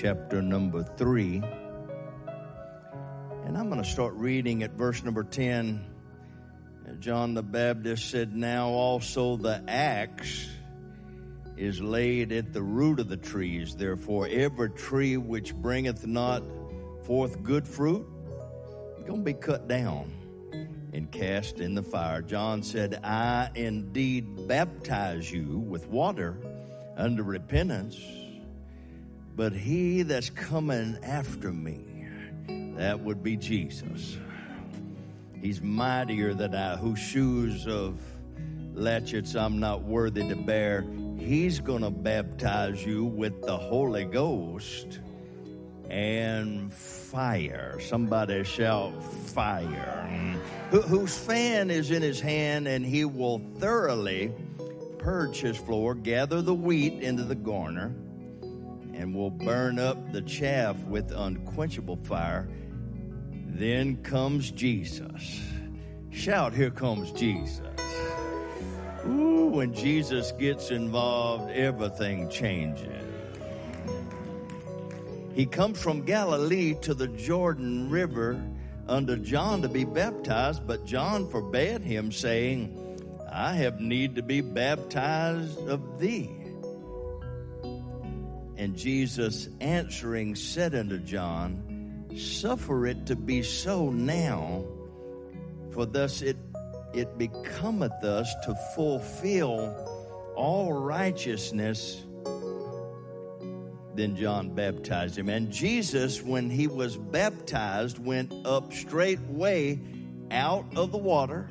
Chapter number 3. And I'm going to start reading at verse number 10. John the Baptist said, Now also the axe is laid at the root of the trees. Therefore, every tree which bringeth not forth good fruit is going to be cut down and cast in the fire. John said, I indeed baptize you with water unto repentance, but he that's coming after me, that would be Jesus. He's mightier than I, whose shoes of latchets I'm not worthy to bear. He's going to baptize you with the Holy Ghost and fire. Somebody shout fire. whose fan is in his hand, and he will thoroughly purge his floor, gather the wheat into the garner, and will burn up the chaff with unquenchable fire. Then comes Jesus. Shout, here comes Jesus. Ooh, when Jesus gets involved, everything changes. He comes from Galilee to the Jordan River unto John to be baptized, but John forbade him, saying, I have need to be baptized of thee. And Jesus answering said unto John, Suffer it to be so now, for thus it, it becometh us to fulfill all righteousness. Then John baptized him. And Jesus, when he was baptized, went up straightway out of the water.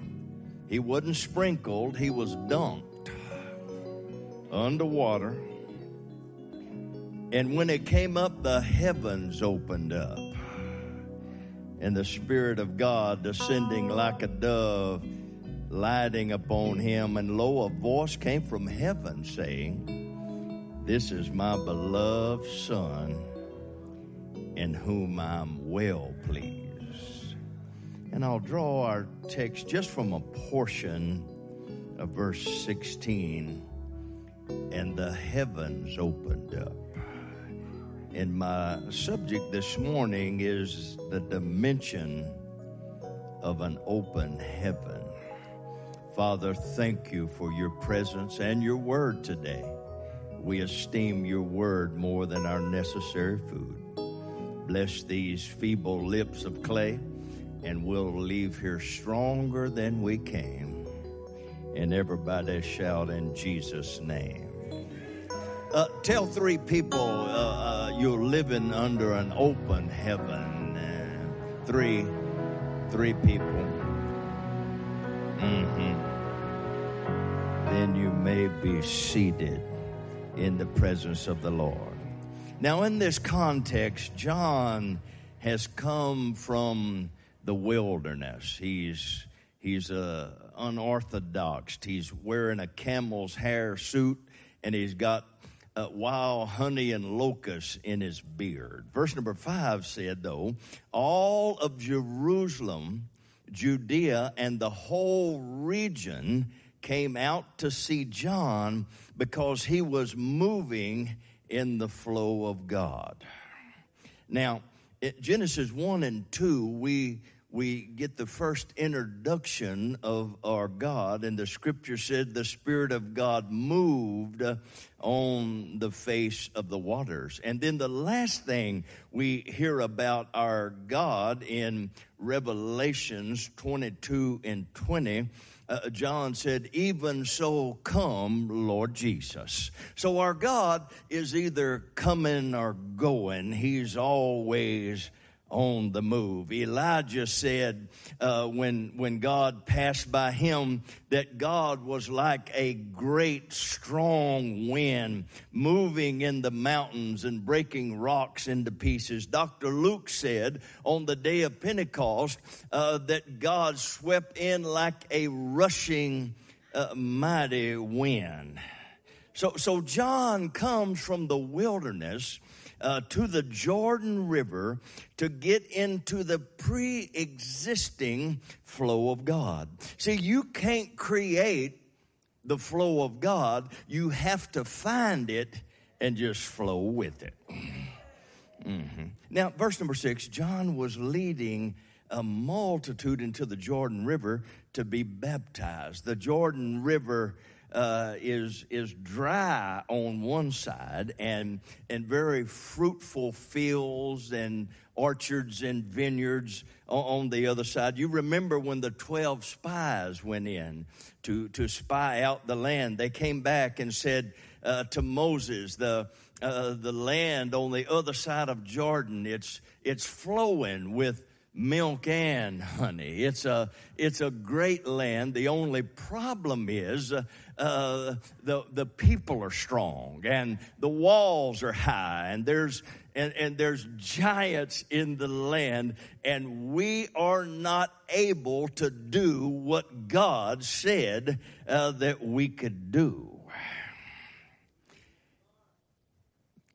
He wasn't sprinkled, he was dunked underwater. And when it came up, the heavens opened up. And the Spirit of God descending like a dove, lighting upon him. And lo, a voice came from heaven saying, This is my beloved Son, in whom I'm well pleased. And I'll draw our text just from a portion of verse 16. And the heavens opened up. And my subject this morning is the dimension of an open heaven. Father, thank you for your presence and your word today. We esteem your word more than our necessary food. Bless these feeble lips of clay, and we'll leave here stronger than we came. And everybody shout in Jesus' name. Uh, tell three people uh, uh, you're living under an open heaven. Uh, three, three people. Mm-hmm. Then you may be seated in the presence of the Lord. Now, in this context, John has come from the wilderness. He's he's uh, unorthodox. He's wearing a camel's hair suit, and he's got uh, wild honey and locusts in his beard. Verse number five said, though, all of Jerusalem, Judea, and the whole region came out to see John because he was moving in the flow of God. Now, Genesis 1 and 2, we we get the first introduction of our God, and the scripture said the Spirit of God moved on the face of the waters. And then the last thing we hear about our God in Revelations 22 and 20 uh, John said, Even so come, Lord Jesus. So our God is either coming or going. He's always on the move. Elijah said uh, when when God passed by him that God was like a great strong wind moving in the mountains and breaking rocks into pieces. Dr. Luke said on the day of Pentecost uh, that God swept in like a rushing uh, mighty wind. So so John comes from the wilderness uh, to the Jordan River to get into the pre existing flow of God. See, you can't create the flow of God, you have to find it and just flow with it. Mm-hmm. Now, verse number six John was leading a multitude into the Jordan River to be baptized. The Jordan River uh, is is dry on one side and and very fruitful fields and orchards and vineyards on the other side. You remember when the 12 spies went in to, to spy out the land. They came back and said uh, to Moses, the, uh, the land on the other side of Jordan, it's, it's flowing with milk and honey. It's a, it's a great land. The only problem is uh, uh, the, the people are strong and the walls are high and there's, and, and there's giants in the land, and we are not able to do what God said uh, that we could do.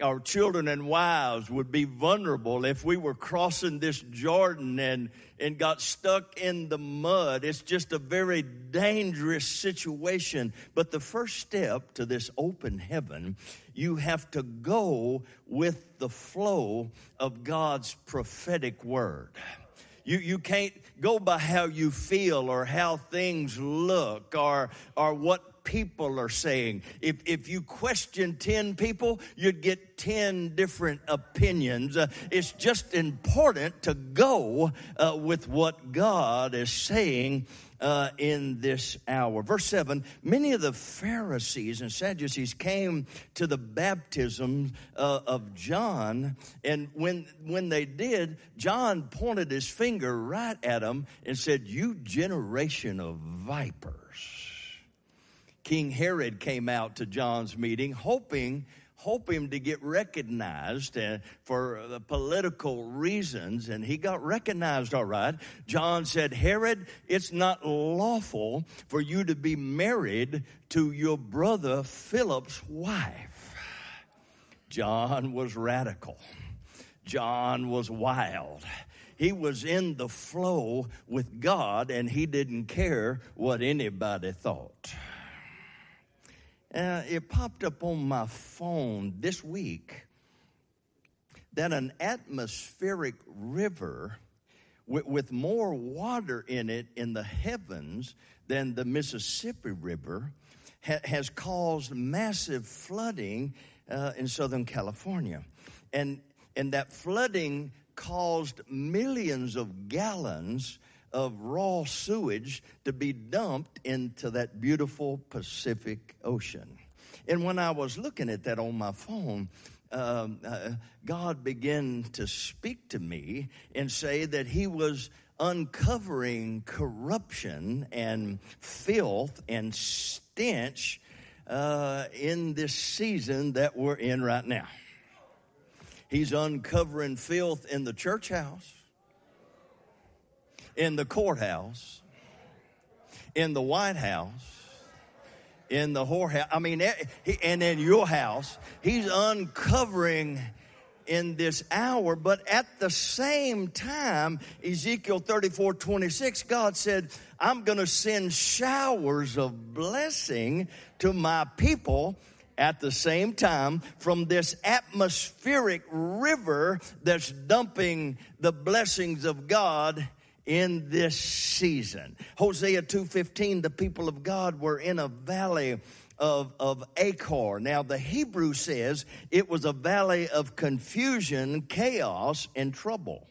Our children and wives would be vulnerable if we were crossing this Jordan and and got stuck in the mud. It's just a very dangerous situation. But the first step to this open heaven, you have to go with the flow of God's prophetic word. You, you can't go by how you feel or how things look or, or what people are saying. If, if you question 10 people, you'd get 10 different opinions. Uh, it's just important to go uh, with what God is saying uh, in this hour. Verse 7 Many of the Pharisees and Sadducees came to the baptism uh, of John, and when, when they did, John pointed his finger right at them and said, You generation of vipers. King Herod came out to John's meeting hoping hoping to get recognized uh, for political reasons, and he got recognized all right. John said, Herod, it's not lawful for you to be married to your brother Philip's wife. John was radical, John was wild. He was in the flow with God, and he didn't care what anybody thought. Uh, it popped up on my phone this week that an atmospheric river with, with, more water in it in the heavens than the Mississippi River ha- has caused massive flooding uh, in Southern California. And, and that flooding caused millions of gallons of raw sewage to be dumped into that beautiful Pacific Ocean. And when I was looking at that on my phone, um, uh, God began to speak to me and say that He was uncovering corruption and filth and stench uh, in this season that we're in right now. He's uncovering filth in the church house in the courthouse, in the White House, in the whorehouse. I mean, eh, and in your house. He's uncovering in this hour, but at the same time, Ezekiel 34 26, God said, I'm going to send showers of blessing to my people at the same time from this atmospheric river that's dumping the blessings of God in this season. Hosea 2:15 the people of God were in a valley of, of Achor. Now, the Hebrew says it was a valley of confusion, chaos, and trouble.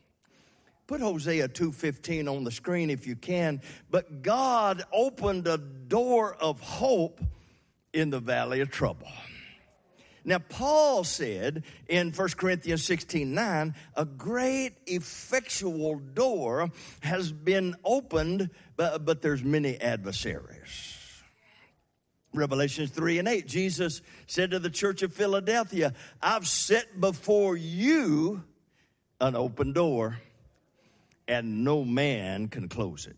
Put Hosea 2:15 on the screen if you can. But God opened a door of hope in the valley of trouble. Now, Paul said in 1 Corinthians 16 9, a great effectual door has been opened, but, but there's many adversaries. Revelations 3 and 8, Jesus said to the church of Philadelphia, I've set before you an open door, and no man can close it.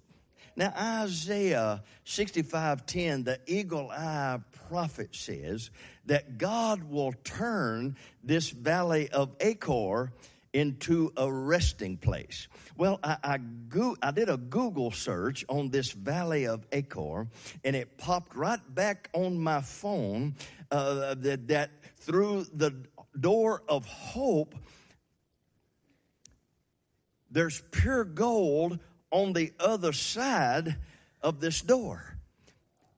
Now, Isaiah 65 10, the eagle eye prophet says that God will turn this valley of Achor into a resting place. Well, I, I, go, I, did a Google search on this valley of Achor, and it popped right back on my phone. Uh, that, that through the door of hope, there's pure gold on the other side of this door.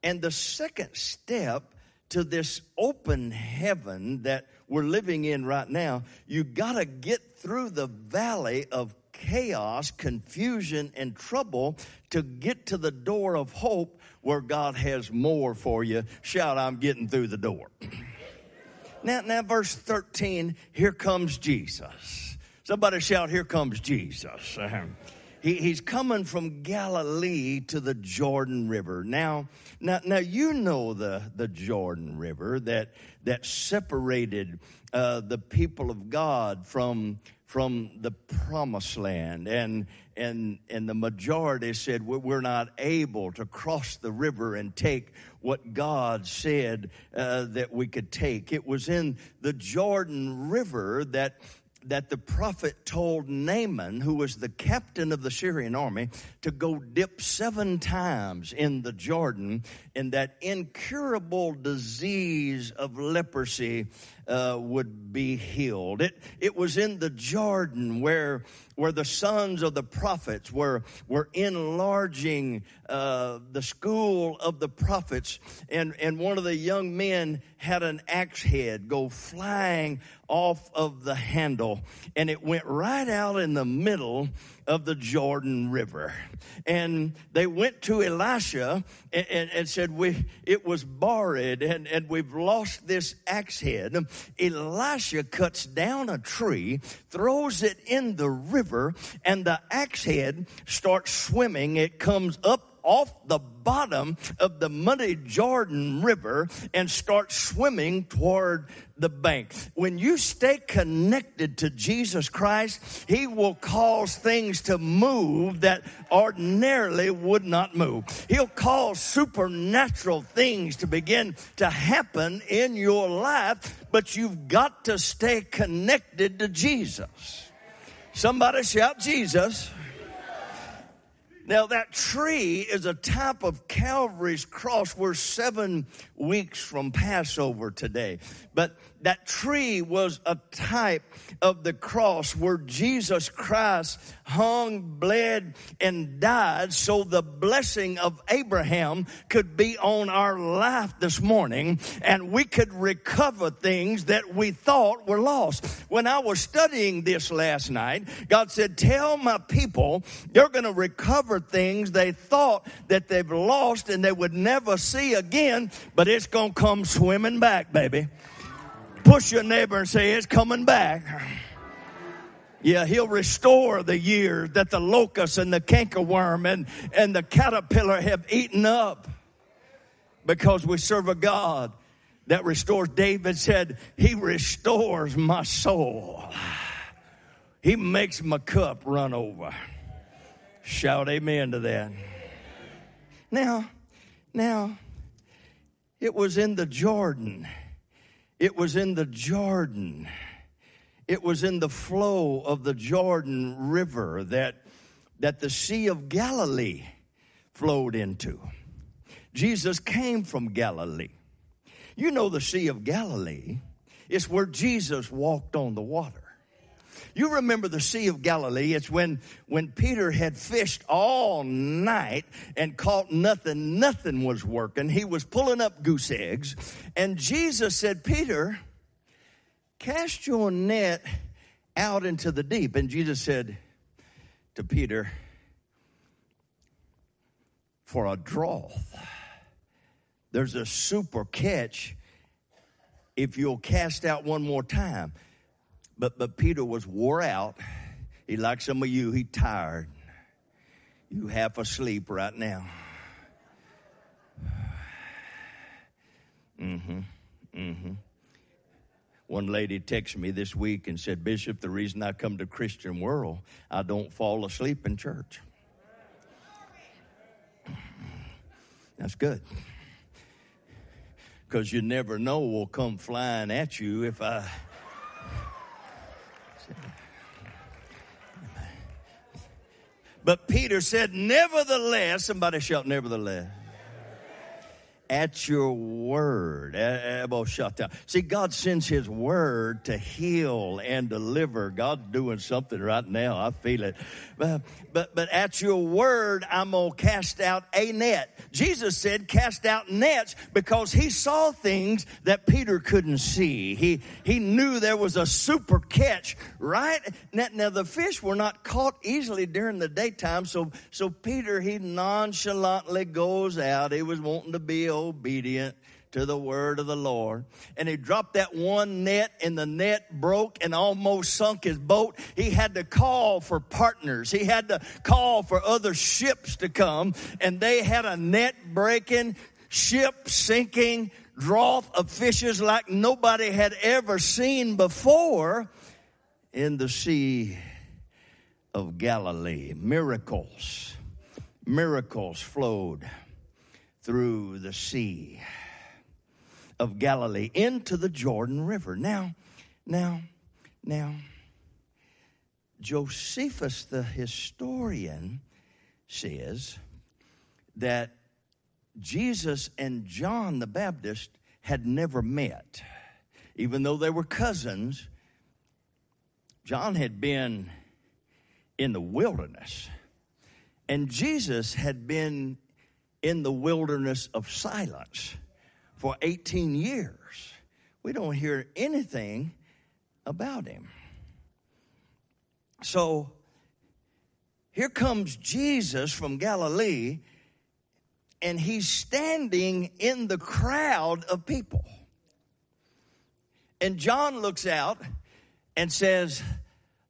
And the second step to this open heaven that we're living in right now, you got to get through the valley of chaos, confusion, and trouble to get to the door of hope where God has more for you. Shout, I'm getting through the door. now, now, verse 13, here comes Jesus. Somebody shout, Here comes Jesus. Uh-huh. He, he's coming from Galilee to the Jordan River. Now, now, now you know the, the Jordan River that, that separated uh, the people of God from, from the promised land. And, and, and the majority said, We're not able to cross the river and take what God said uh, that we could take. It was in the Jordan River that that the prophet told Naaman, who was the captain of the Syrian army, to go dip seven times in the Jordan, and that incurable disease of leprosy uh, would be healed. It, it was in the Jordan where, where the sons of the prophets were, were enlarging uh, the school of the prophets, and, and one of the young men had an axe head go flying off of the handle, and it went right out in the middle of the Jordan River. And they went to Elisha and, and, and said, we, It was borrowed and, and we've lost this axe head. Elisha cuts down a tree, throws it in the river, and the axe head starts swimming. It comes up off the bottom of the muddy Jordan River and start swimming toward the bank. When you stay connected to Jesus Christ, He will cause things to move that ordinarily would not move. He'll cause supernatural things to begin to happen in your life, but you've got to stay connected to Jesus. Somebody shout, Jesus. Now, that tree is a type of Calvary's cross. We're seven weeks from Passover today. But that tree was a type of the cross where Jesus Christ hung, bled, and died so the blessing of Abraham could be on our life this morning and we could recover things that we thought were lost. When I was studying this last night, God said, Tell my people they're going to recover things they thought that they've lost and they would never see again, but it's going to come swimming back, baby. Push your neighbor and say, It's coming back. Yeah, he'll restore the years that the locust and the cankerworm and, and the caterpillar have eaten up because we serve a God that restores. David said, He restores my soul. He makes my cup run over. Shout amen to that. Now, now, it was in the Jordan it was in the Jordan. It was in the flow of the Jordan River that, that the Sea of Galilee flowed into. Jesus came from Galilee. You know the Sea of Galilee it's where Jesus walked on the water. You remember the Sea of Galilee. It's when, when Peter had fished all night and caught nothing. Nothing was working. He was pulling up goose eggs. And Jesus said, Peter, cast your net out into the deep. And Jesus said to Peter, for a drought, there's a super catch if you'll cast out one more time. But, but Peter was wore out. He, like some of you, he tired. You half asleep right now. Mm-hmm. Mm-hmm. One lady texted me this week and said, Bishop, the reason I come to Christian World, I don't fall asleep in church. That's good. Because you never know will come flying at you if I But Peter said, Nevertheless, somebody shout, Nevertheless. At your word. Eh, eh, see, God sends His word to heal and deliver. God's doing something right now. I feel it. But, but, but at your word, I'm going to cast out a net. Jesus said, cast out nets because he saw things that Peter couldn't see. He, he knew there was a super catch, right? Now, now the fish were not caught easily during the daytime. So, so Peter, he nonchalantly goes out. He was wanting to be obedient to the word of the Lord. And he dropped that one net and the net broke and almost sunk his boat. He had to call for partners. He had to call for other ships to come and they had a net breaking, ship sinking, drought of fishes like nobody had ever seen before in the Sea of Galilee. Miracles, miracles flowed through the sea of Galilee into the Jordan River. Now, now, now, Josephus the historian says that Jesus and John the Baptist had never met. Even though they were cousins, John had been in the wilderness, and Jesus had been in the wilderness of silence for 18 years. We don't hear anything about him. So here comes Jesus from Galilee, and he's standing in the crowd of people. And John looks out and says,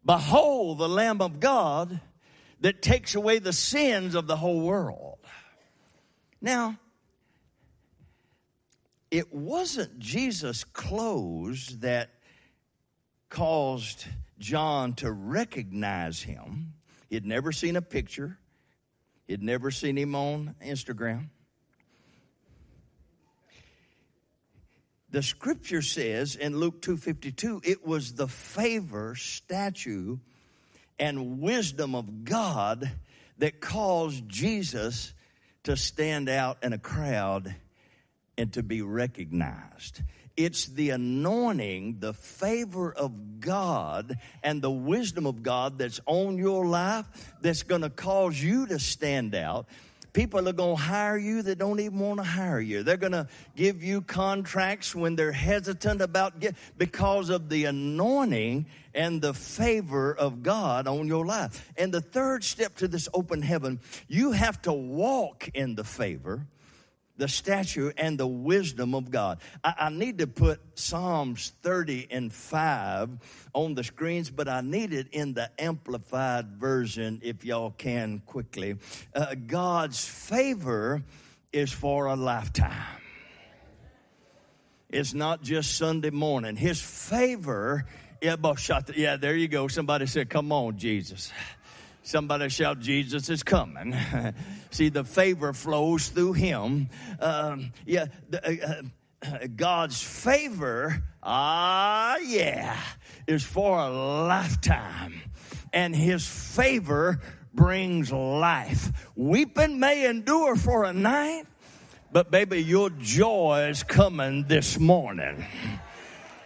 Behold, the Lamb of God that takes away the sins of the whole world. Now, it wasn't Jesus' clothes that caused John to recognize him. He'd never seen a picture, he'd never seen him on Instagram. The scripture says in Luke 2:52 it was the favor, statue and wisdom of God that caused Jesus to stand out in a crowd and to be recognized. It's the anointing, the favor of God, and the wisdom of God that's on your life that's going to cause you to stand out. People are going to hire you that don't even want to hire you. They're going to give you contracts when they're hesitant about get because of the anointing and the favor of God on your life. And the third step to this open heaven, you have to walk in the favor the stature and the wisdom of God. I, I, need to put Psalms 30 and 5 on the screens, but I need it in the amplified version if y'all can quickly. Uh, God's favor is for a lifetime. It's not just Sunday morning. His favor, yeah, yeah, there you go. Somebody said, Come on, Jesus. Somebody shout, Jesus is coming. See, the favor flows through him. Um, yeah, the, uh, uh, God's favor, ah, yeah, is for a lifetime. And his favor brings life. Weeping may endure for a night, but baby, your joy is coming this morning.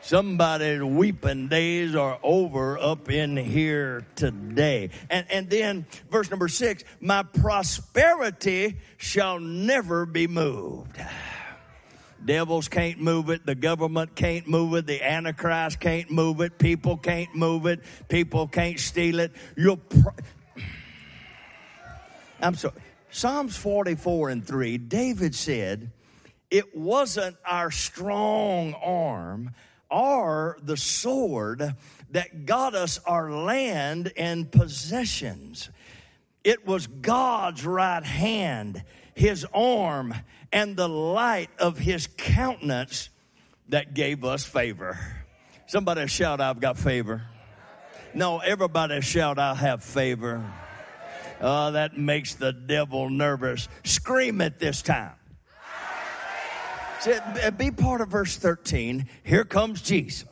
Somebody's weeping days are over up in here today. And, and then verse number six, my prosperity shall never be moved. Devils can't move it. The government can't move it. The Antichrist can't move it. People can't move it. People can't steal it. Your I'm sorry. Psalms 44 and 3, David said, It wasn't our strong arm are the sword that got us our land and possessions. It was God's right hand, his arm, and the light of his countenance that gave us favor. Somebody shout, I've got favor. No, everybody shout, I have favor. Oh, that makes the devil nervous. Scream it this time. Uh, be part of verse 13. Here comes Jesus.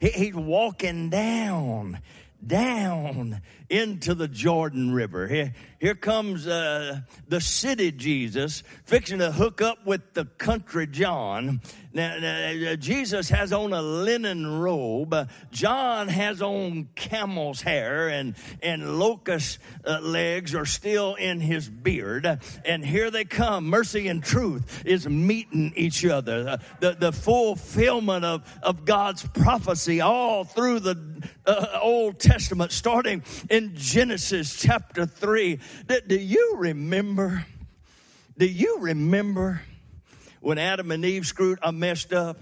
He's walking down down into the Jordan River. Here, here comes uh, the city Jesus fixing to hook up with the country John. Now, Jesus has on a linen robe. John has on camel's hair, and and locust uh, legs are still in his beard. And here they come. Mercy and truth is meeting each other. The the fulfillment of of God's prophecy all through the uh, Old Testament, starting in Genesis chapter three. Do, do you remember? Do you remember? when Adam and Eve screwed, I messed up.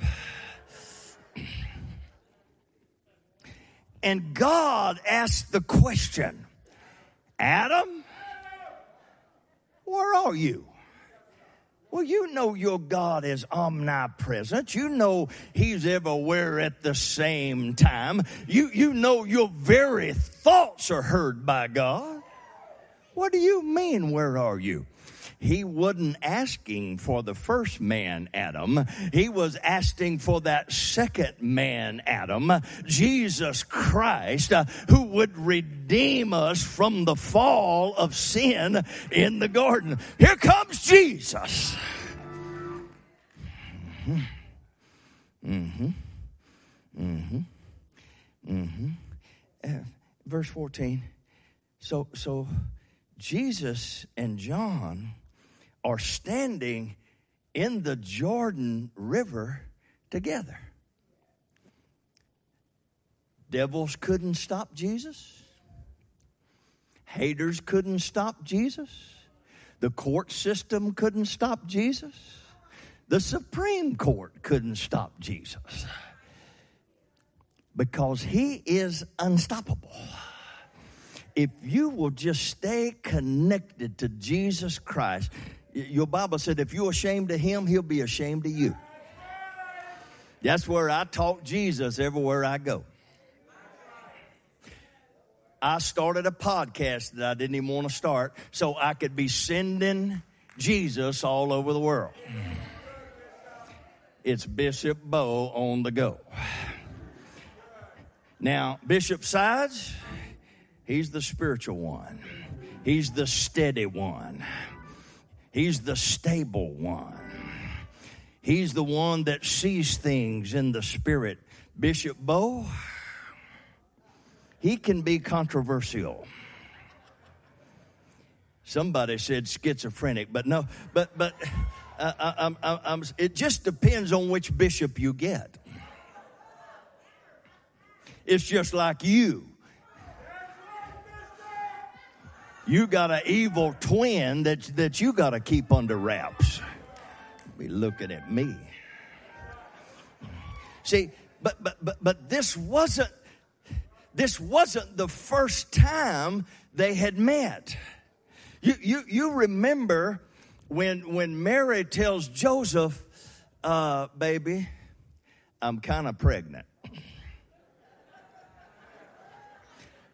And God asked the question, Adam, where are you? Well, you know your God is omnipresent. You know He's everywhere at the same time. You, you know your very thoughts are heard by God. What do you mean, where are you? He wasn't asking for the first man, Adam. He was asking for that second man, Adam, Jesus Christ, uh, who would redeem us from the fall of sin in the garden. Here comes Jesus. Mm-hmm. Mm-hmm. Mm-hmm. Mm-hmm. Uh, verse 14. So, so Jesus and John are standing in the Jordan River together. Devils couldn't stop Jesus. Haters couldn't stop Jesus. The court system couldn't stop Jesus. The Supreme Court couldn't stop Jesus. Because he is unstoppable. If you will just stay connected to Jesus Christ, your Bible said if you're ashamed of him, he'll be ashamed of you. That's where I talk Jesus everywhere I go. I started a podcast that I didn't even want to start so I could be sending Jesus all over the world. It's Bishop Bo on the go. Now, Bishop Sides, he's the spiritual one, he's the steady one. He's the stable one. He's the one that sees things in the spirit. Bishop Bo, he can be controversial. Somebody said schizophrenic, but no, but but uh, I, I'm, I'm, it just depends on which bishop you get. It's just like you. You got an evil twin that, that you got to keep under wraps. Be looking at me. See, but but but but this wasn't this wasn't the first time they had met. You you you remember when when Mary tells Joseph, uh, baby, I'm kind of pregnant.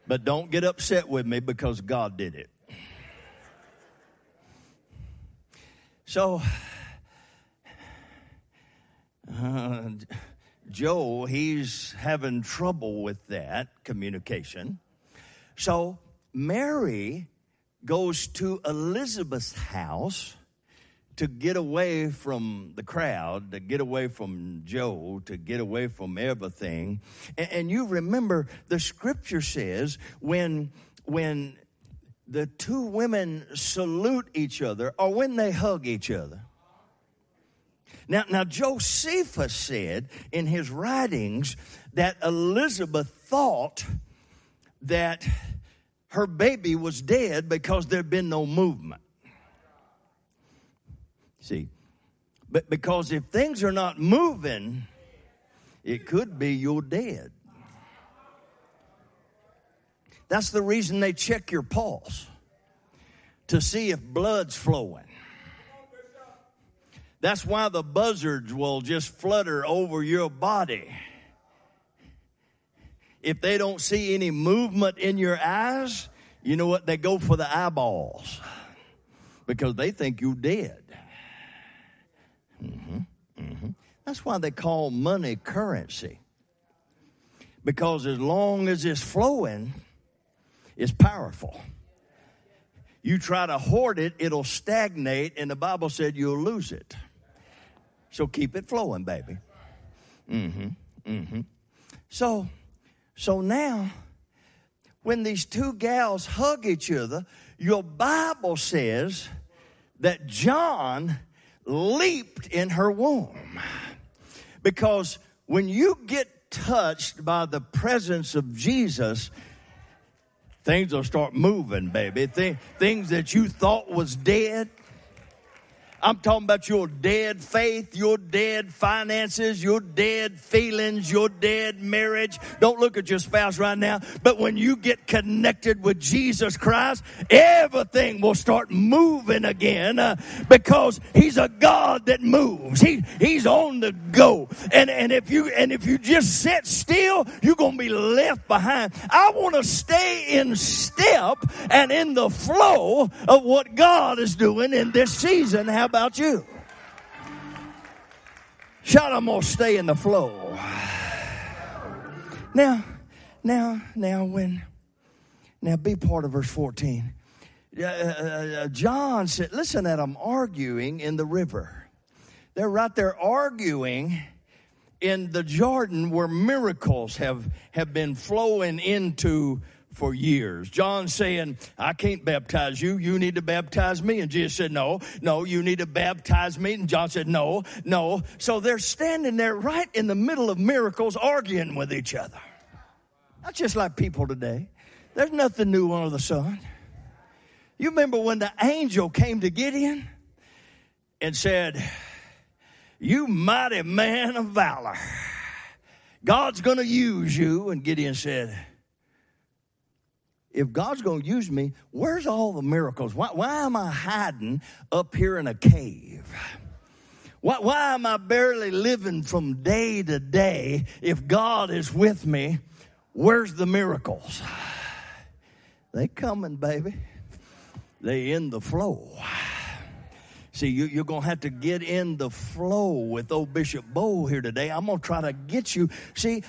But don't get upset with me because God did it. So, uh, Joe, he's having trouble with that communication. So, Mary goes to Elizabeth's house to get away from the crowd, to get away from Joe, to get away from everything. And, and you remember the scripture says when when the two women salute each other or when they hug each other. Now, now Josephus said in his writings that Elizabeth thought that her baby was dead because there'd been no movement. See, but because if things are not moving, it could be you're dead. That's the reason they check your pulse to see if blood's flowing. That's why the buzzards will just flutter over your body. If they don't see any movement in your eyes, you know what? They go for the eyeballs because they think you're dead. Mm-hmm, mm-hmm. That's why they call money currency. Because as long as it's flowing, it's powerful. You try to hoard it, it'll stagnate, and the Bible said you'll lose it. So keep it flowing, baby. Mm-hmm. Mm-hmm. So, so now, when these two gals hug each other, your Bible says that John leaped in her womb. Because when you get touched by the presence of Jesus, things will start moving, baby. Th- things that you thought was dead I'm talking about your dead faith, your dead finances, your dead feelings, your dead marriage. Don't look at your spouse right now. But when you get connected with Jesus Christ, everything will start moving again uh, because He's a God that moves. He, he's on the go. And, and if you, and if you just sit still, you're going to be left behind. I want to stay in step and in the flow of what God is doing in this season. How about you? Shout, I'm going to stay in the flow. Now, now, now, when, now be part of verse 14. Uh, uh, John said, listen at them arguing in the river. They're right there arguing in the Jordan where miracles have, have been flowing into for years. John saying, I can't baptize you. You need to baptize me. And Jesus said, No, no, you need to baptize me. And John said, No, no. So they're standing there right in the middle of miracles arguing with each other. That's just like people today. There's nothing new under the sun. You remember when the angel came to Gideon and said, You mighty man of valor, God's going to use you. And Gideon said, if God's going to use me, where's all the miracles? Why, why am I hiding up here in a cave? Why, why am I barely living from day to day if God is with me? Where's the miracles? They coming, baby. They in the flow. See, you, are going to have to get in the flow with old Bishop Bo here today. I'm going to try to get you. See,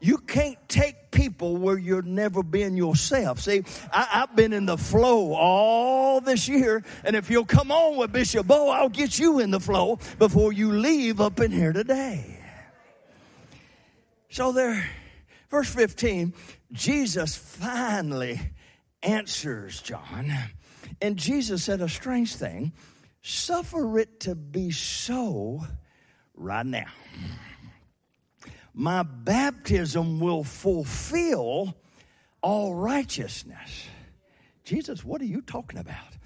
you can't take people where you've never been yourself. See, I, have been in the flow all this year, and if you'll come on with Bishop Bo, I'll get you in the flow before you leave up in here today. So there, verse 15, Jesus finally answers John, and Jesus said a strange thing suffer it to be so right now my baptism will fulfill all righteousness. Jesus, what are you talking about?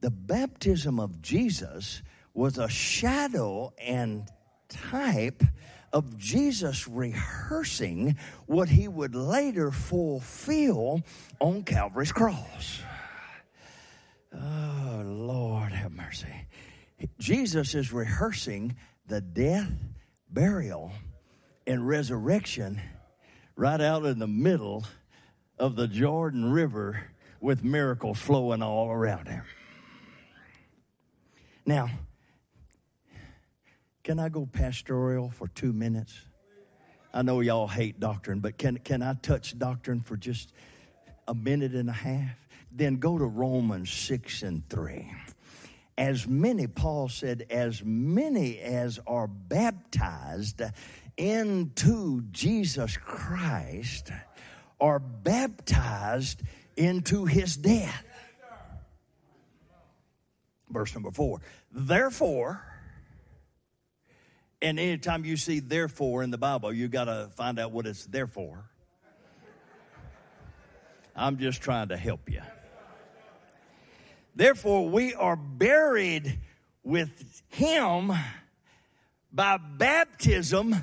The baptism of Jesus was a shadow and type of Jesus rehearsing what he would later fulfill on Calvary's cross. Oh, Lord have mercy. Jesus is rehearsing the death, burial, and resurrection right out in the middle of the Jordan River with miracles flowing all around him. Now, can I go pastoral for two minutes? I know y'all hate doctrine, but can, can I touch doctrine for just a minute and a half? Then go to Romans 6 and 3. As many, Paul said, as many as are baptized into Jesus Christ are baptized into his death. Verse number four. Therefore, and anytime you see therefore in the Bible, you got to find out what it's there for. I'm just trying to help you. Therefore, we are buried with him by baptism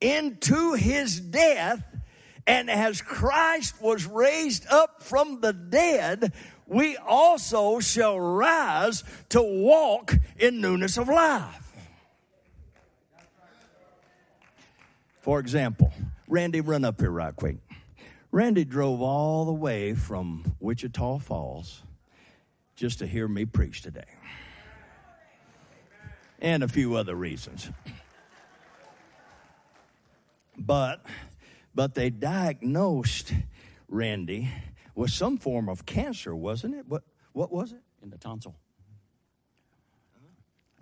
into his death. And as Christ was raised up from the dead, we also shall rise to walk in newness of life. For example, Randy, run up here right quick. Randy drove all the way from Wichita Falls just to hear me preach today. And a few other reasons. But but they diagnosed Randy with some form of cancer, wasn't it? What, what was it? in the tonsil.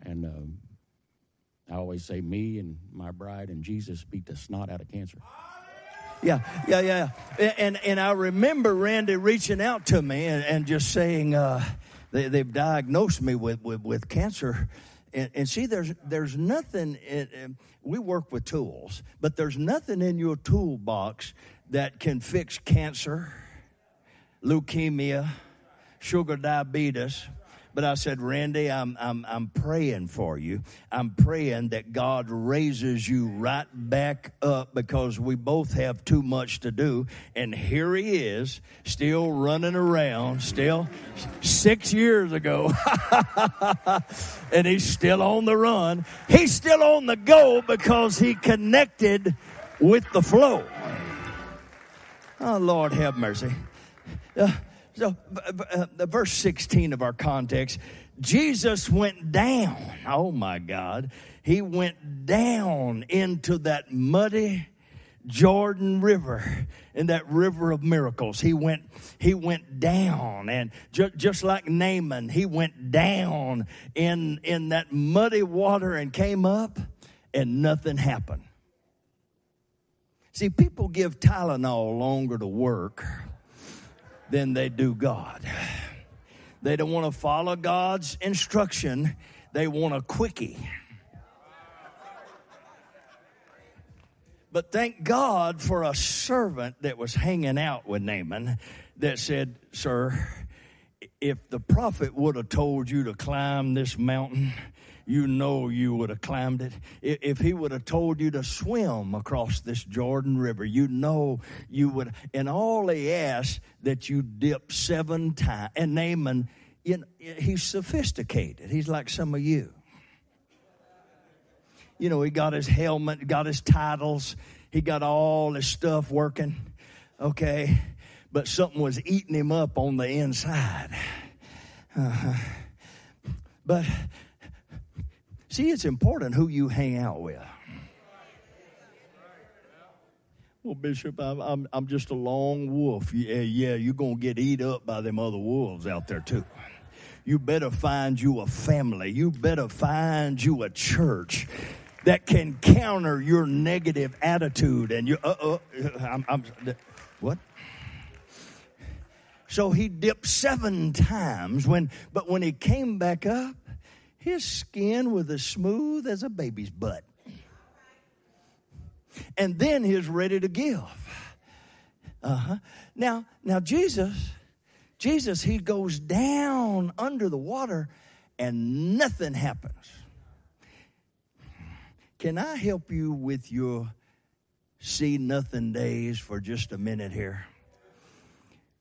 And um, I always say, me and my bride and Jesus beat the snot out of cancer. Yeah, yeah, yeah. And and I remember Randy reaching out to me and, and just saying uh, they, they've diagnosed me with, with, with cancer. And, and see, there's there's nothing. In, we work with tools, but there's nothing in your toolbox that can fix cancer, leukemia, sugar diabetes. But I said, Randy, I'm, I'm, I'm praying for you. I'm praying that God raises you right back up because we both have too much to do. And here he is, still running around, still six years ago. and he's still on the run. He's still on the go because he connected with the flow. Oh, Lord, have mercy. Uh, so, uh, verse 16 of our context Jesus went down. Oh, my God. He went down into that muddy Jordan River, in that river of miracles. He went, he went down, and ju- just like Naaman, he went down in, in that muddy water and came up, and nothing happened. See, people give Tylenol longer to work than they do God. They don't want to follow God's instruction, they want a quickie. But thank God for a servant that was hanging out with Naaman that said, Sir, if the prophet would have told you to climb this mountain, you know you would have climbed it. If he would have told you to swim across this Jordan River, you know you would. And all he asked that you dip seven times. And Naaman, you know, he's sophisticated. He's like some of you. You know, he got his helmet, got his titles, he got all his stuff working. Okay. But something was eating him up on the inside. Uh-huh. But see, it's important who you hang out with. Well, Bishop, I'm, I'm, I'm just a lone wolf. Yeah, yeah, you're going to get eat up by them other wolves out there, too. You better find you a family. You better find you a church that can counter your negative attitude and your, uh, uh, I'm, I'm, what? So he dipped seven times when, but when he came back up, his skin was as smooth as a baby's butt. And then he was ready to give. Uh-huh. Now, now Jesus, Jesus, he goes down under the water and nothing happens. Can I help you with your see nothing days for just a minute here?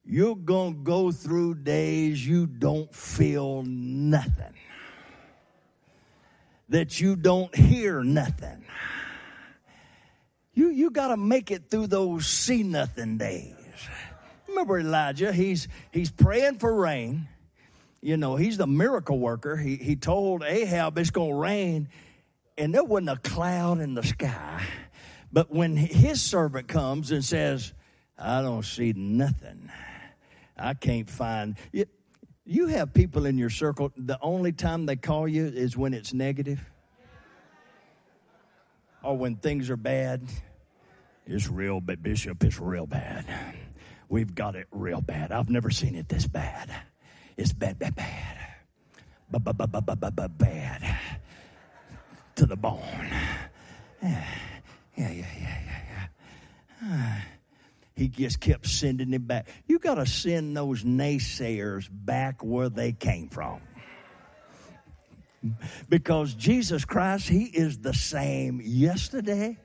You're going to go through days you don't feel nothing, that you don't hear nothing. You, you got to make it through those see nothing days. Remember Elijah? He's, he's praying for rain. You know, he's the miracle worker. He, he told Ahab it's going to rain, and there wasn't a cloud in the sky. But when his servant comes and says, I don't see nothing, I can't find. You, you have people in your circle, the only time they call you is when it's negative or when things are bad. It's real bad, Bishop. It's real bad. We've got it real bad. I've never seen it this bad. It's bad, bad, bad. Bad. To the bone. Yeah, yeah, yeah, yeah, yeah. He just kept sending him back. You got to send those naysayers back where they came from. Because Jesus Christ, He is the same yesterday,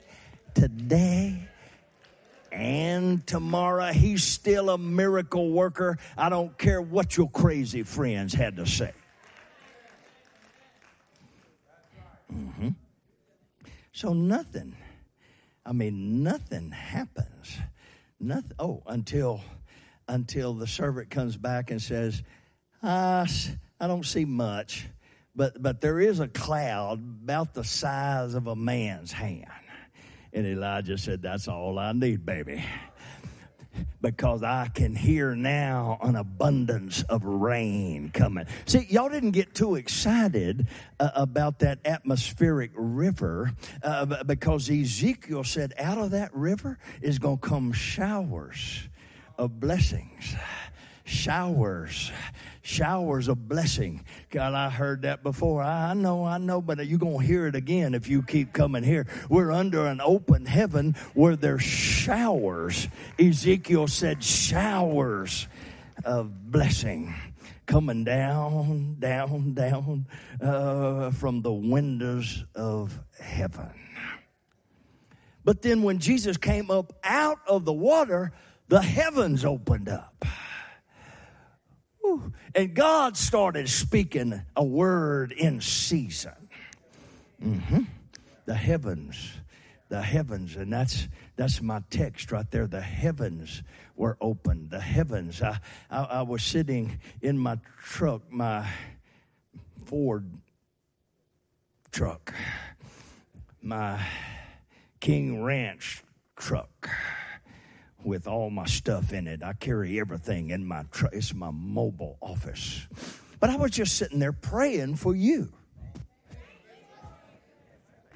today, and tomorrow. He's still a miracle worker. I don't care what your crazy friends had to say. hmm So nothing, I mean, nothing happens. Nothing. Oh, until until the servant comes back and says, uh, I don't see much, but but there is a cloud about the size of a man's hand. And Elijah said, That's all I need, baby because I can hear now an abundance of rain coming. See, y'all didn't get too excited uh, about that atmospheric river uh, because Ezekiel said out of that river is going to come showers of blessings showers, showers of blessing. God, I heard that before. I know, I know, but you're going to hear it again if you keep coming here. We're under an open heaven where there's showers. Ezekiel said showers of blessing coming down, down, down uh, from the windows of heaven. But then when Jesus came up out of the water, the heavens opened up. And God started speaking a word in season. Mm-hmm. The heavens, the heavens, and that's that's my text right there. The heavens were open. The heavens. I, I, I was sitting in my truck, my Ford truck, my King Ranch truck with all my stuff in it. I carry everything in my truck. It's my mobile office. But I was just sitting there praying for you.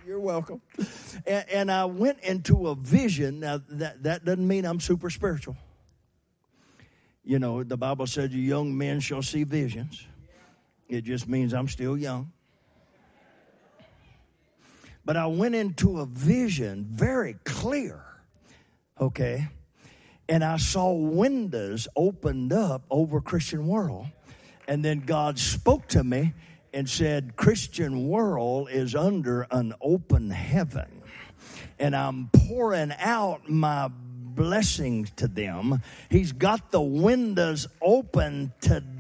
You're welcome. And, and I went into a vision. Now, that, that doesn't mean I'm super spiritual. You know, the Bible says young men shall see visions. It just means I'm still young. But I went into a vision very clear, okay? And I saw windows opened up over Christian World. And then God spoke to me and said, Christian World is under an open heaven. And I'm pouring out my blessings to them. He's got the windows open today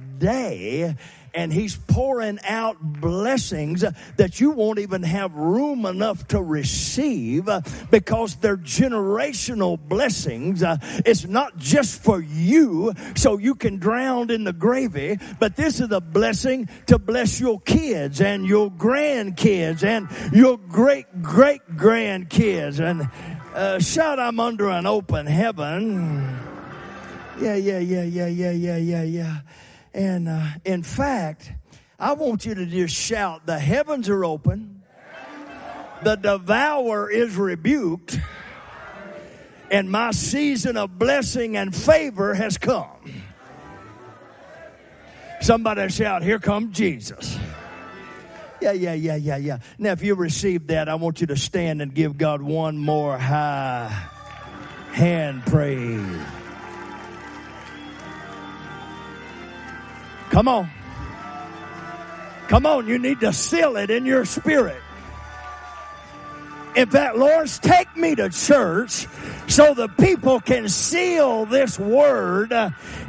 and he's pouring out blessings that you won't even have room enough to receive because they're generational blessings. It's not just for you so you can drown in the gravy, but this is a blessing to bless your kids and your grandkids and your great great grandkids. And uh, shout, I'm under an open heaven. Yeah, yeah, yeah, yeah, yeah, yeah, yeah, yeah. And uh, in fact, I want you to just shout, The heavens are open, the devourer is rebuked, and my season of blessing and favor has come. Somebody shout, Here comes Jesus. Yeah, yeah, yeah, yeah, yeah. Now, if you received that, I want you to stand and give God one more high hand praise. Come on. Come on, you need to seal it in your spirit. In fact, Lord, take me to church so the people can seal this word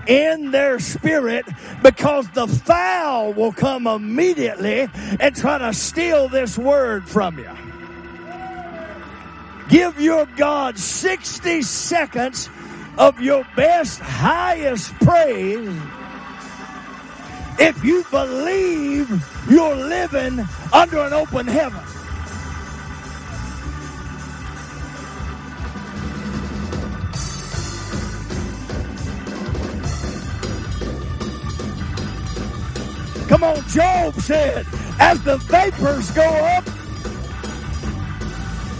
in their spirit because the fowl will come immediately and try to steal this word from you. Give your God 60 seconds of your best, highest praise if you believe you're living under an open heaven. Come on, Job said, as the vapors go up,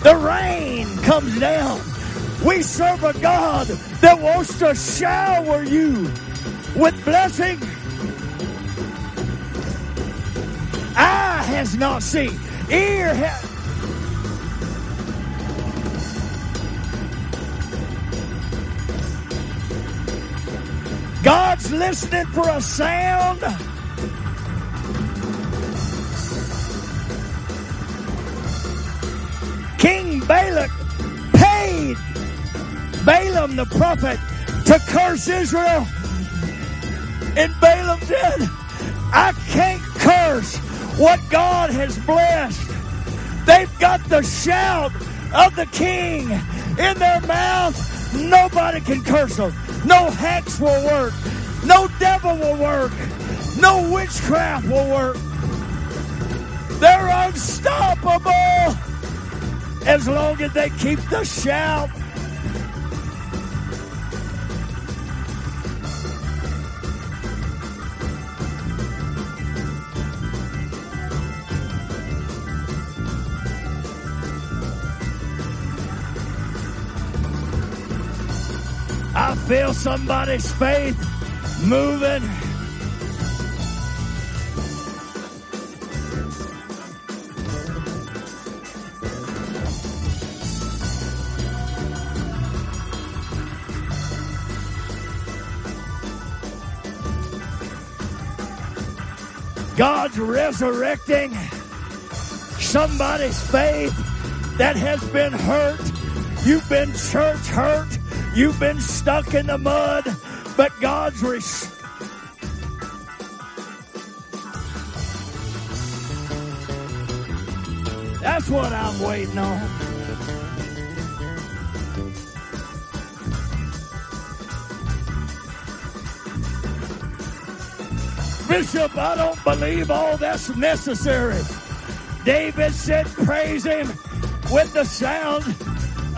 the rain comes down. We serve a God that wants to shower you with blessing Eye has not seen, ear has. God's listening for a sound. King Balak paid Balaam the prophet to curse Israel. And Balaam said, I can't curse what God has blessed. They've got the shout of the king in their mouth. Nobody can curse them. No hex will work. No devil will work. No witchcraft will work. They're unstoppable as long as they keep the shout. Feel somebody's faith moving. God's resurrecting somebody's faith that has been hurt. You've been church hurt. You've been stuck in the mud, but God's res- That's what I'm waiting on. Bishop, I don't believe all that's necessary. David said, Praise him with the sound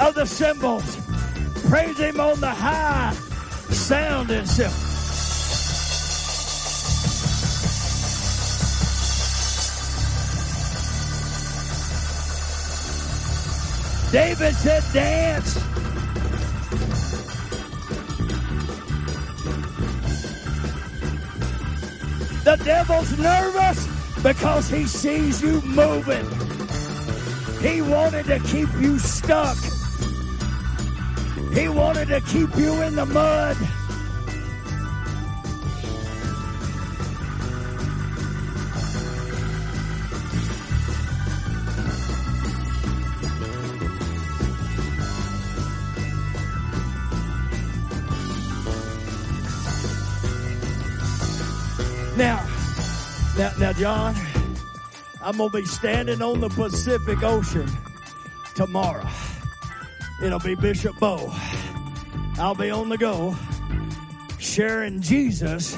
of the cymbals. Praise him on the high sounding cymbals. David said, Dance. The devil's nervous because he sees you moving. He wanted to keep you stuck. He wanted to keep you in the mud. Now, now, now, John, I'm gonna be standing on the Pacific Ocean tomorrow. It'll be Bishop Bo. I'll be on the go, sharing Jesus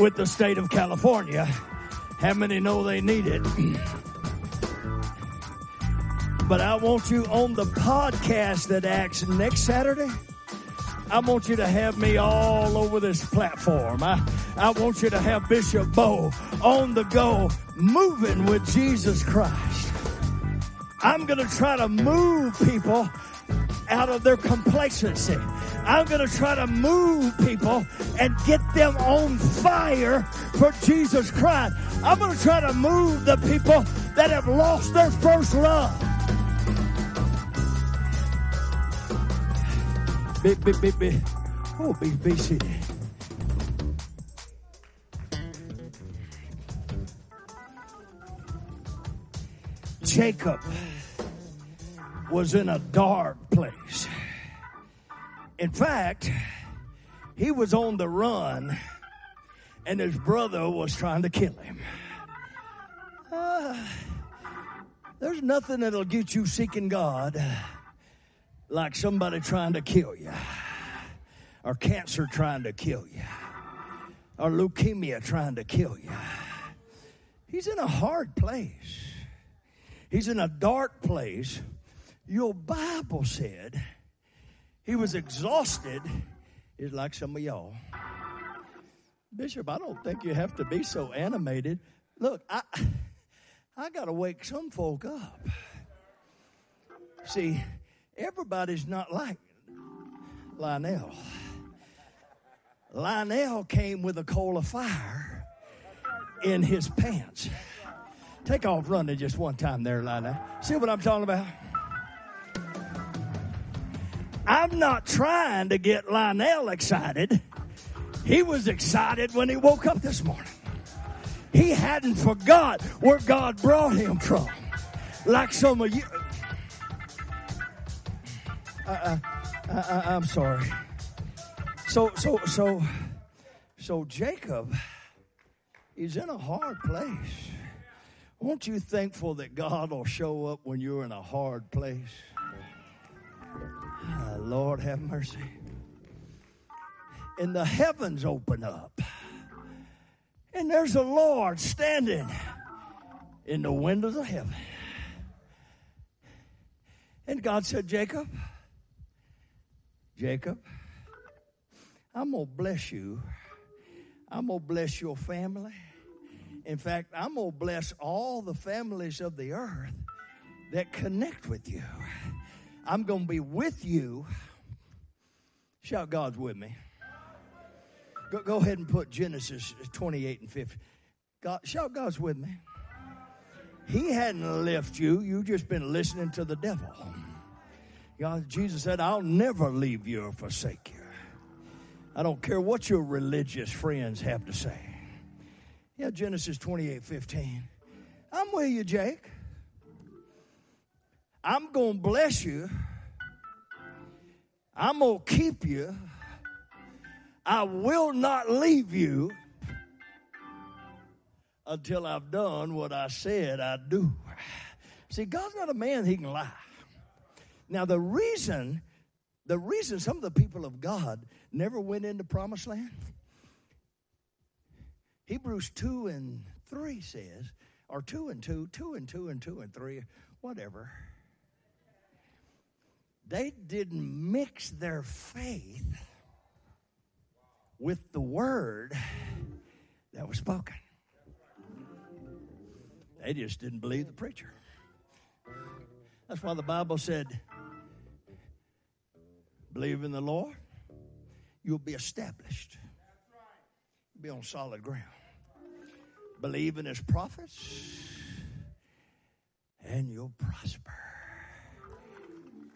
with the state of California. How many know they need it? But I want you on the podcast that acts next Saturday. I want you to have me all over this platform. I, I want you to have Bishop Bo on the go, moving with Jesus Christ. I'm going to try to move people out of their complacency. I'm going to try to move people and get them on fire for Jesus Christ. I'm going to try to move the people that have lost their first love. Be, be, be, be. Oh, be, be seated. Jacob was in a dark place. In fact, he was on the run and his brother was trying to kill him. Uh, there's nothing that'll get you seeking God like somebody trying to kill you, or cancer trying to kill you, or leukemia trying to kill you. He's in a hard place. He's in a dark place. Your Bible said he was exhausted. Is like some of y'all. Bishop, I don't think you have to be so animated. Look, I I gotta wake some folk up. See, everybody's not like Lionel. Lionel came with a coal of fire in his pants. Take off running just one time there, Lionel. See what I'm talking about? I'm not trying to get Lionel excited. He was excited when he woke up this morning. He hadn't forgot where God brought him from. Like some of you. Uh, uh, uh, I'm sorry. So, so, so, so Jacob is in a hard place. Aren't you thankful that God will show up when you're in a hard place? Ah, Lord, have mercy. And the heavens open up. And there's a Lord standing in the windows of heaven. And God said, Jacob, Jacob, I'm going to bless you. I'm going to bless your family. In fact, I'm going to bless all the families of the earth that connect with you. I'm going to be with you. Shout, God's with me. Go, go ahead and put Genesis 28 and 50. God, shout, God's with me. He hadn't left you. You've just been listening to the devil. God, Jesus said, I'll never leave you or forsake you. I don't care what your religious friends have to say. Yeah, Genesis 28 15. I'm with you, Jake. I'm going to bless you. I'm going to keep you. I will not leave you until I've done what I said I'd do. See, God's not a man he can lie. Now, the reason, the reason some of the people of God never went into promised land, Hebrews 2 and 3 says, or 2 and 2, 2 and 2 and 2 and 3, whatever. They didn't mix their faith with the word that was spoken. They just didn't believe the preacher. That's why the Bible said, believe in the Lord, you'll be established. Be on solid ground. Believe in his prophets, and you'll prosper.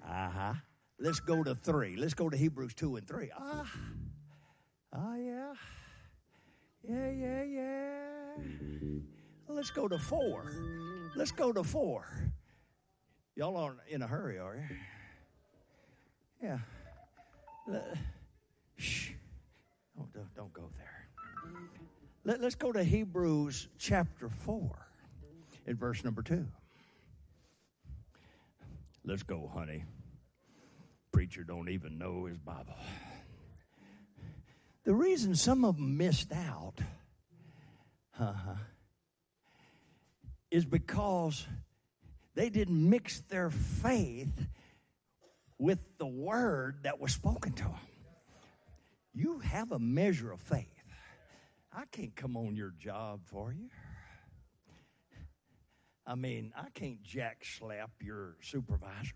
Uh huh. Let's go to three. Let's go to Hebrews 2 and 3. Ah, ah, yeah. Yeah, yeah, yeah. Let's go to four. Let's go to four. Y'all aren't in a hurry, are you? Yeah. Uh, shh. Don't, don't, don't go there. Let, let's go to Hebrews chapter 4 in verse number 2. Let's go, honey. Preacher don't even know his Bible. The reason some of them missed out uh-huh, is because they didn't mix their faith with the word that was spoken to them. You have a measure of faith. I can't come on your job for you. I mean, I can't jack slap your supervisor.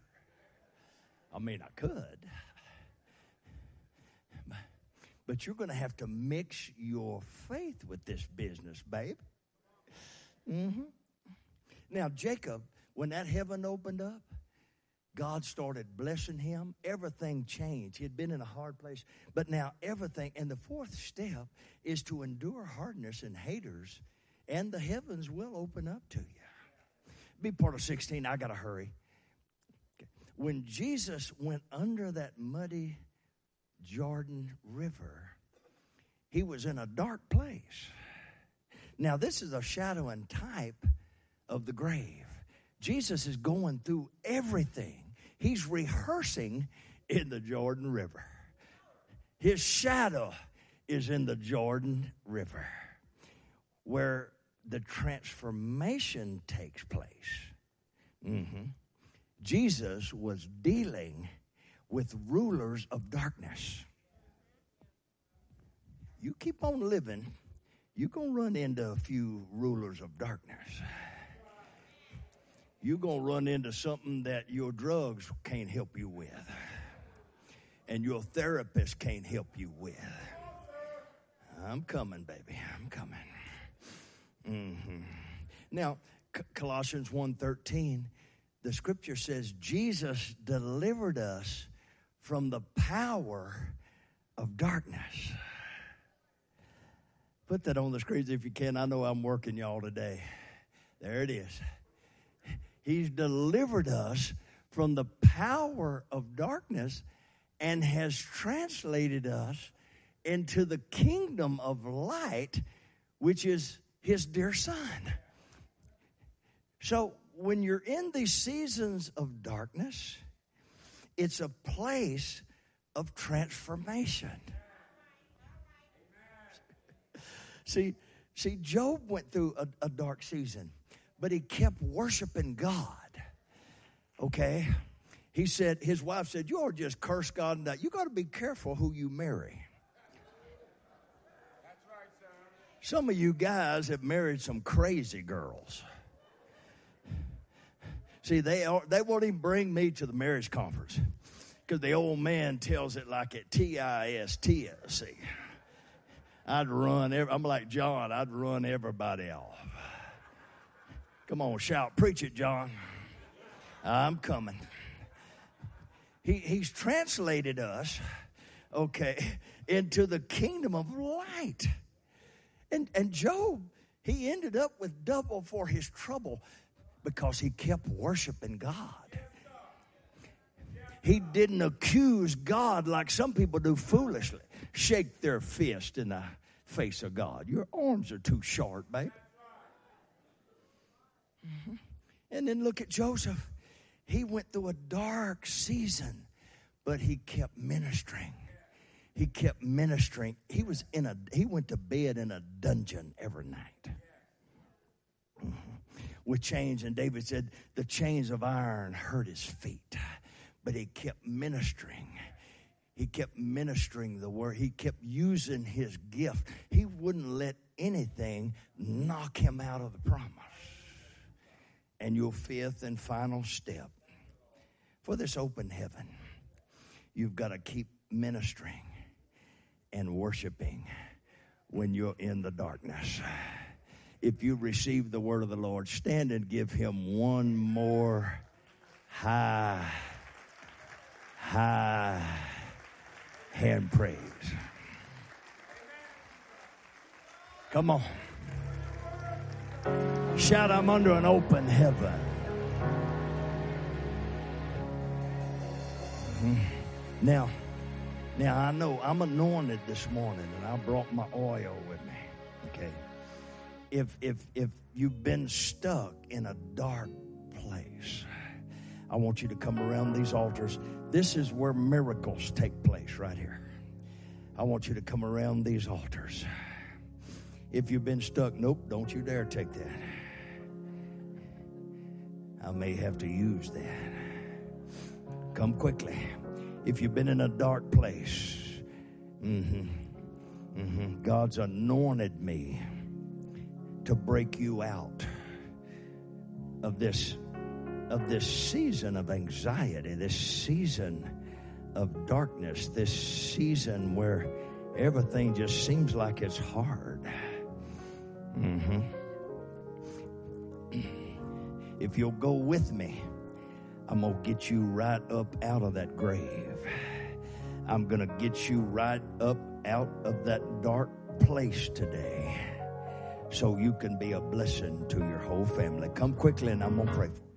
I mean, I could. But you're going to have to mix your faith with this business, babe. Mm-hmm. Now, Jacob, when that heaven opened up, God started blessing him. Everything changed. He had been in a hard place, but now everything. And the fourth step is to endure hardness and haters, and the heavens will open up to you. Be part of 16. I got to hurry. When Jesus went under that muddy Jordan River, he was in a dark place. Now, this is a shadow and type of the grave. Jesus is going through everything. He's rehearsing in the Jordan River. His shadow is in the Jordan River, where the transformation takes place. Mm-hmm. Jesus was dealing with rulers of darkness. You keep on living, you're going to run into a few rulers of darkness you're going to run into something that your drugs can't help you with, and your therapist can't help you with. I'm coming, baby. I'm coming. Mm-hmm. Now, C- Colossians 1.13, the scripture says Jesus delivered us from the power of darkness. Put that on the screen if you can. I know I'm working y'all today. There it is. He's delivered us from the power of darkness and has translated us into the kingdom of light, which is his dear son. So when you're in these seasons of darkness, it's a place of transformation. see, see, Job went through a, a dark season but he kept worshiping God. Okay? he said, his wife said, You ought to just curse God and that. You got to be careful who you marry. Some of you guys have married some crazy girls. See, they, are, they won't even bring me to the marriage conference because the old man tells it like it T I S T S. See, I'd run, every, I'm like John, I'd run everybody off. Come on, shout, preach it, John. I'm coming. He, he's translated us, okay, into the kingdom of light. And, and Job, he ended up with double for his trouble because he kept worshiping God. He didn't accuse God like some people do foolishly, shake their fist in the face of God. Your arms are too short, babe. Mm-hmm. And then look at Joseph. He went through a dark season, but he kept ministering. He kept ministering. He was in a he went to bed in a dungeon every night. With chains, and David said, the chains of iron hurt his feet. But he kept ministering. He kept ministering the word. He kept using his gift. He wouldn't let anything knock him out of the promise. And your fifth and final step for this open heaven, you've got to keep ministering and worshiping when you're in the darkness. If you receive the word of the Lord, stand and give him one more high, high hand praise. Come on. Shout, I'm under an open heaven. Mm-hmm. Now, now I know I'm anointed this morning and I brought my oil with me. Okay. If if if you've been stuck in a dark place, I want you to come around these altars. This is where miracles take place right here. I want you to come around these altars. If you've been stuck, nope, don't you dare take that. I may have to use that. Come quickly. If you've been in a dark place, mm-hmm, mm-hmm, God's anointed me to break you out of this of this season of anxiety, this season of darkness, this season where everything just seems like it's hard. Mm-hmm. If you'll go with me, I'm going to get you right up out of that grave. I'm going to get you right up out of that dark place today so you can be a blessing to your whole family. Come quickly and I'm going to pray for